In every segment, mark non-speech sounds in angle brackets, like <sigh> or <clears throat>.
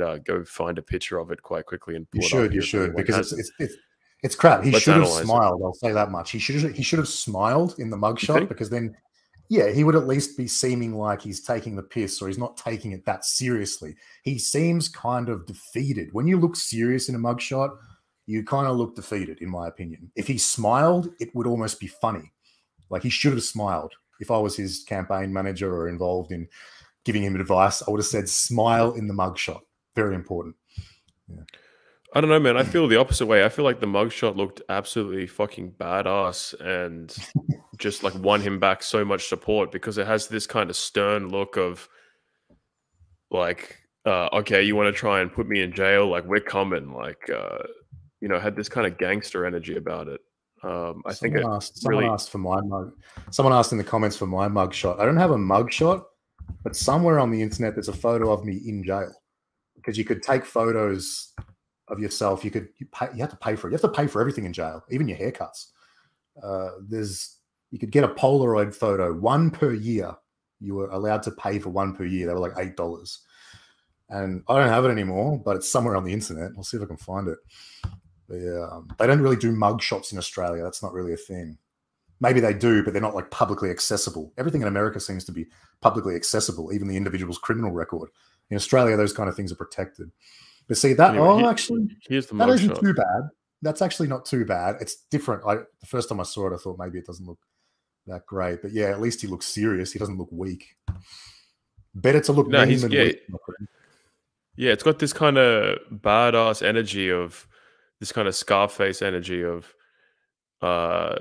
uh, go find a picture of it quite quickly and you should, you should, because it's, it's, it's it's crap. He Let's should have smiled. It. I'll say that much. He should he should have smiled in the mugshot because then, yeah, he would at least be seeming like he's taking the piss or he's not taking it that seriously. He seems kind of defeated. When you look serious in a mugshot, you kind of look defeated, in my opinion. If he smiled, it would almost be funny. Like he should have smiled. If I was his campaign manager or involved in giving him advice, I would have said, "Smile in the mugshot." Very important. Yeah. I don't know, man. I feel the opposite way. I feel like the mugshot looked absolutely fucking badass and <laughs> just like won him back so much support because it has this kind of stern look of like, uh, okay, you want to try and put me in jail? Like, we're coming. Like, uh, you know, had this kind of gangster energy about it. Um, I someone think asked, someone asked for my mug. Someone asked in the comments for my mugshot. I don't have a mugshot, but somewhere on the internet there's a photo of me in jail because you could take photos of yourself. You could you pay, you have to pay for it. You have to pay for everything in jail, even your haircuts. Uh, there's you could get a Polaroid photo, one per year. You were allowed to pay for one per year. They were like eight dollars, and I don't have it anymore, but it's somewhere on the internet. I'll see if I can find it. But yeah, um, they don't really do mug shots in Australia. That's not really a thing. Maybe they do, but they're not like publicly accessible. Everything in America seems to be publicly accessible, even the individual's criminal record. In Australia, those kind of things are protected. But see that anyway, oh, actually, here's the that isn't too bad. That's actually not too bad. It's different. I the first time I saw it, I thought maybe it doesn't look that great, but yeah, at least he looks serious. He doesn't look weak. Better to look no, he's, yeah, yeah, it's got this kind of badass energy of this kind of Scarface energy of, uh,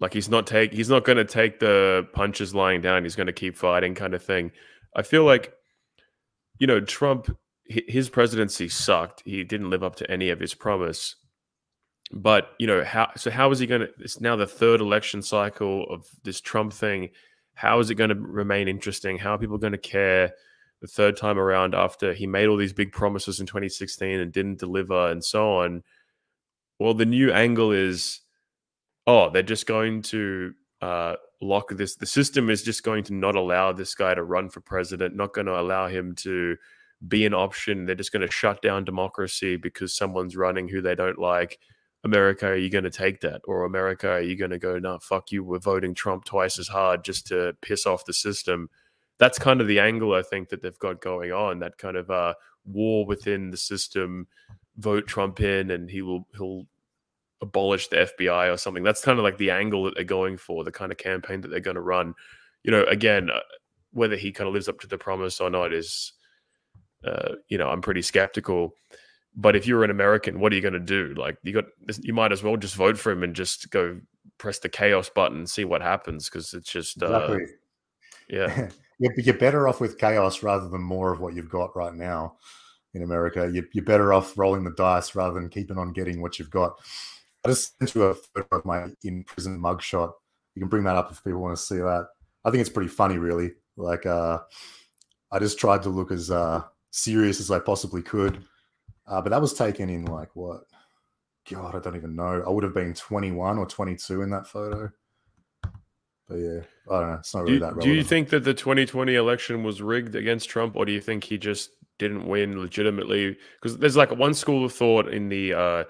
like he's not take he's not going to take the punches lying down. He's going to keep fighting, kind of thing. I feel like, you know, Trump his presidency sucked. He didn't live up to any of his promise. But you know how? So how is he going to? It's now the third election cycle of this Trump thing. How is it going to remain interesting? How are people going to care the third time around after he made all these big promises in 2016 and didn't deliver and so on? Well, the new angle is, oh, they're just going to uh, lock this. The system is just going to not allow this guy to run for president, not going to allow him to be an option. They're just going to shut down democracy because someone's running who they don't like. America, are you going to take that? Or America, are you going to go, no, fuck you, we're voting Trump twice as hard just to piss off the system? That's kind of the angle I think that they've got going on. That kind of uh, war within the system. Vote Trump in, and he will he'll abolish the FBI or something. That's kind of like the angle that they're going for, the kind of campaign that they're going to run. You know, again, uh, whether he kind of lives up to the promise or not is uh, you know, I'm pretty skeptical. But if you're an American, what are you going to do? Like you got, you might as well just vote for him and just go press the chaos button and see what happens because it's just, uh, exactly. yeah, <laughs> you're better off with chaos rather than more of what you've got right now in America. You're better off rolling the dice rather than keeping on getting what you've got. I just sent you a photo of my in prison mugshot. You can bring that up if people want to see that. I think it's pretty funny, really. Like, uh, I just tried to look as uh, serious as I possibly could. Uh, but that was taken in like what? God, I don't even know. I would have been 21 or 22 in that photo. But yeah, I don't know. It's not really do, that relevant. Do you think that the 2020 election was rigged against Trump, or do you think he just didn't win legitimately? Because there's like one school of thought in the uh,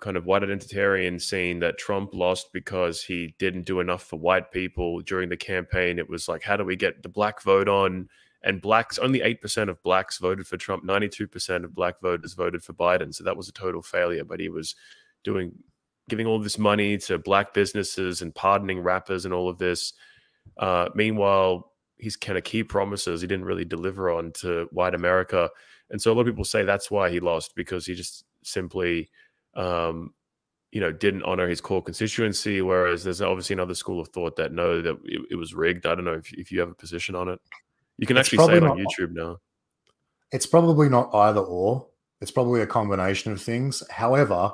kind of white identitarian scene that Trump lost because he didn't do enough for white people during the campaign. It was like, how do we get the black vote on? and blacks only 8% of blacks voted for Trump. 92% of black voters voted for Biden. So that was a total failure. But he was doing giving all this money to black businesses and pardoning rappers and all of this. Uh, meanwhile he's kind of key promises he didn't really deliver on to white America. And so a lot of people say that's why he lost because he just simply um, you know didn't honor his core constituency whereas there's obviously another school of thought that no that it, it was rigged i don't know if, if you have a position on it you can actually say it on YouTube now. It's probably not either or. It's probably a combination of things. However,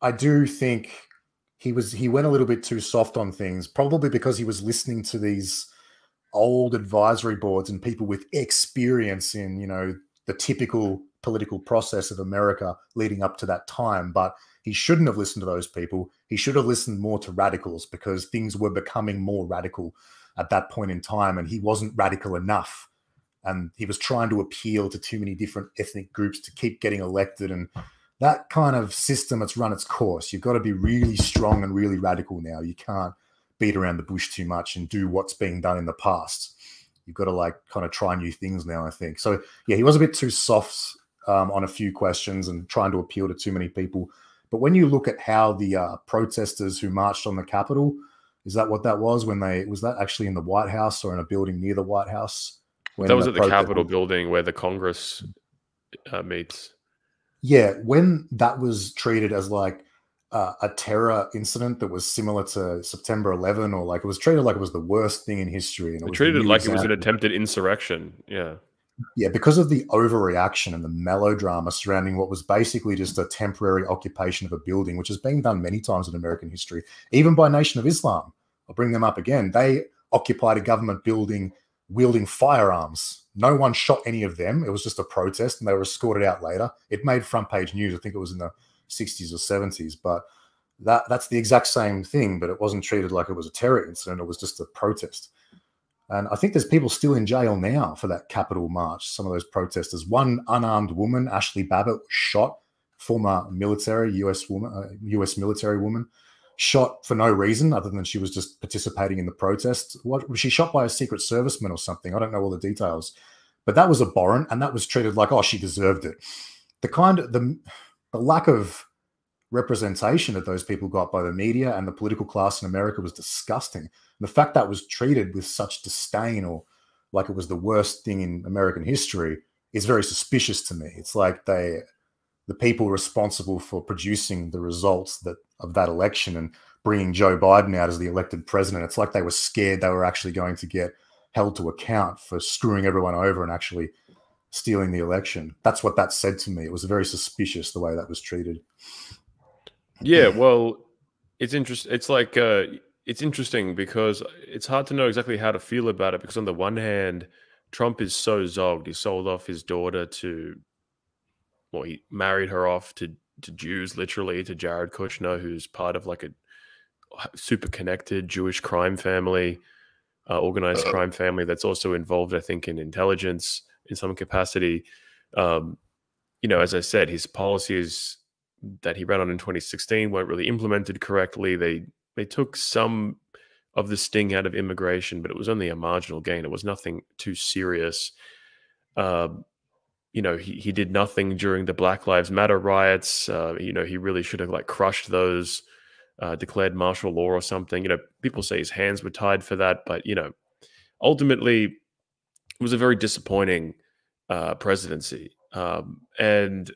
I do think he was he went a little bit too soft on things, probably because he was listening to these old advisory boards and people with experience in, you know, the typical political process of America leading up to that time. But he shouldn't have listened to those people. He should have listened more to radicals because things were becoming more radical at that point in time, and he wasn't radical enough and he was trying to appeal to too many different ethnic groups to keep getting elected and that kind of system it's run its course you've got to be really strong and really radical now you can't beat around the bush too much and do what's being done in the past you've got to like kind of try new things now i think so yeah he was a bit too soft um, on a few questions and trying to appeal to too many people but when you look at how the uh, protesters who marched on the capitol is that what that was when they was that actually in the white house or in a building near the white house that was at the Capitol building where the Congress uh, meets. Yeah, when that was treated as like uh, a terror incident that was similar to September 11, or like it was treated like it was the worst thing in history, and it, it treated like it was an attempted insurrection. Yeah, yeah, because of the overreaction and the melodrama surrounding what was basically just a temporary occupation of a building, which has been done many times in American history, even by Nation of Islam. I'll bring them up again. They occupied a government building wielding firearms. No one shot any of them. It was just a protest, and they were escorted out later. It made front page news. I think it was in the 60s or 70s, but that that's the exact same thing. But it wasn't treated like it was a terror incident. It was just a protest. And I think there's people still in jail now for that Capitol March. Some of those protesters. One unarmed woman, Ashli Babbitt, shot. Former military U.S. woman, uh, U.S. military woman, shot for no reason other than she was just participating in the protest. What was she shot by a secret serviceman or something? I don't know all the details, but that was abhorrent, and that was treated like oh she deserved it. The kind of the the lack of representation that those people got by the media and the political class in America was disgusting. And the fact that was treated with such disdain or like it was the worst thing in American history is very suspicious to me. It's like they the people responsible for producing the results that of that election and bringing Joe Biden out as the elected president. It's like they were scared they were actually going to get held to account for screwing everyone over and actually stealing the election. That's what that said to me. It was very suspicious the way that was treated. Yeah, <clears throat> well, it's interesting. It's like uh, it's interesting because it's hard to know exactly how to feel about it. Because on the one hand, Trump is so zogged. He sold off his daughter to well, he married her off to to Jews, literally to Jared Kushner, who's part of like a super connected Jewish crime family, uh, organized crime family that's also involved, I think, in intelligence in some capacity. Um, you know, as I said, his policies that he ran on in 2016 weren't really implemented correctly. They they took some of the sting out of immigration, but it was only a marginal gain. It was nothing too serious. Um, you know, he, he did nothing during the Black Lives Matter riots. Uh, you know, he really should have like crushed those, uh, declared martial law or something. You know, people say his hands were tied for that, but you know, ultimately, it was a very disappointing uh, presidency. Um, and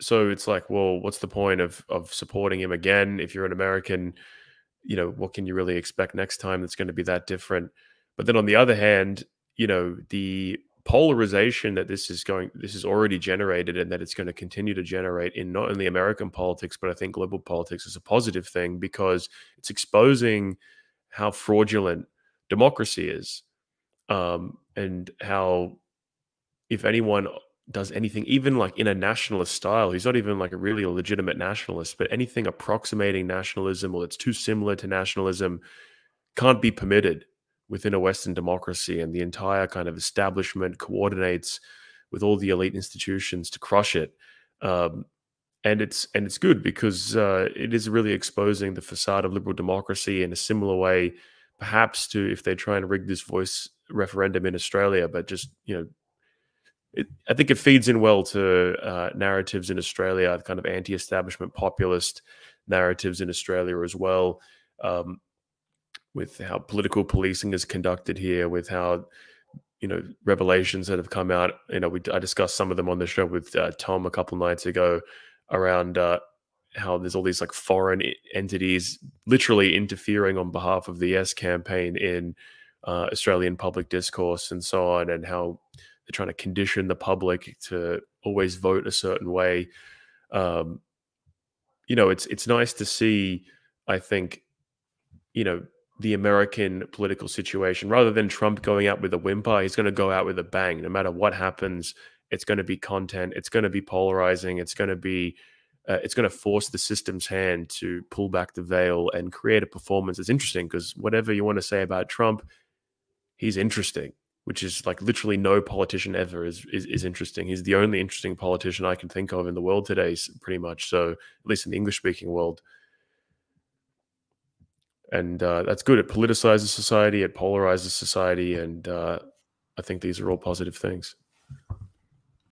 so it's like, well, what's the point of of supporting him again if you're an American? You know, what can you really expect next time that's going to be that different? But then on the other hand, you know, the polarization that this is going this is already generated and that it's going to continue to generate in not only American politics but I think global politics is a positive thing because it's exposing how fraudulent democracy is um, and how if anyone does anything even like in a nationalist style he's not even like a really a legitimate nationalist but anything approximating nationalism or that's too similar to nationalism can't be permitted within a Western democracy, and the entire kind of establishment coordinates with all the elite institutions to crush it. Um, and it's and it's good because uh, it is really exposing the facade of liberal democracy in a similar way, perhaps to if they try and rig this voice referendum in Australia, but just you know. It, I think it feeds in well to uh, narratives in Australia, kind of anti-establishment populist narratives in Australia as well. Um, with how political policing is conducted here, with how you know revelations that have come out. You know, we I discussed some of them on the show with uh, Tom a couple nights ago around uh, how there's all these like foreign entities literally interfering on behalf of the Yes campaign in uh, Australian public discourse and so on, and how they're trying to condition the public to always vote a certain way. Um, you know, it's it's nice to see. I think, you know, the American political situation. Rather than Trump going out with a whimper, he's going to go out with a bang. No matter what happens, it's going to be content. It's going to be polarizing. It's going to be, uh, it's going to force the system's hand to pull back the veil and create a performance that's interesting. Because whatever you want to say about Trump, he's interesting. Which is like literally no politician ever is, is is interesting. He's the only interesting politician I can think of in the world today, pretty much. So at least in the English speaking world, and uh, that's good. It politicizes society, it polarizes society, and uh, I think these are all positive things.